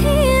tears